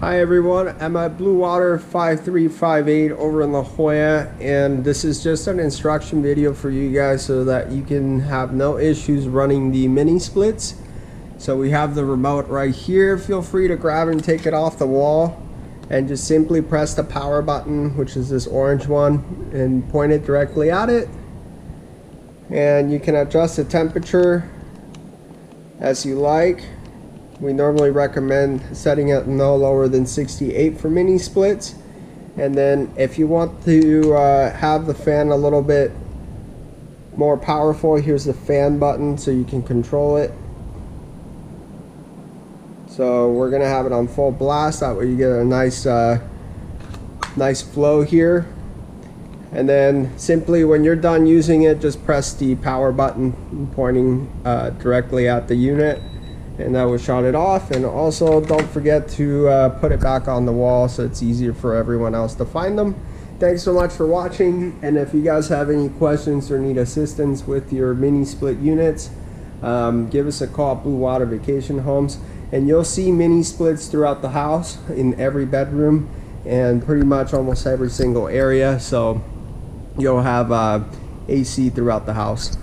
Hi everyone, I'm at Blue Water 5358 over in La Jolla and this is just an instruction video for you guys so that you can have no issues running the mini splits. So we have the remote right here, feel free to grab and take it off the wall and just simply press the power button which is this orange one and point it directly at it. And you can adjust the temperature as you like we normally recommend setting it no lower than 68 for mini splits. And then if you want to uh, have the fan a little bit more powerful, here's the fan button so you can control it. So we're gonna have it on full blast. That way you get a nice, uh, nice flow here. And then simply when you're done using it, just press the power button pointing uh, directly at the unit and that will shut it off. And also don't forget to uh, put it back on the wall so it's easier for everyone else to find them. Thanks so much for watching. And if you guys have any questions or need assistance with your mini split units um, give us a call at Blue Water Vacation Homes. And you'll see mini splits throughout the house in every bedroom and pretty much almost every single area. So you'll have uh, AC throughout the house